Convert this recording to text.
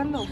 安总